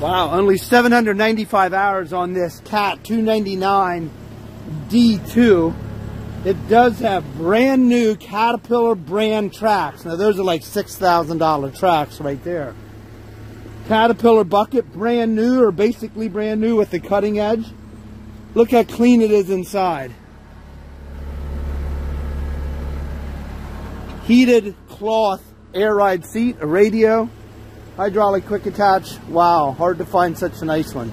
Wow, only 795 hours on this CAT 299 D2. It does have brand new Caterpillar brand tracks. Now those are like $6,000 tracks right there. Caterpillar bucket, brand new or basically brand new with the cutting edge. Look how clean it is inside. Heated cloth air ride seat, a radio, hydraulic quick attach. Wow, hard to find such a nice one.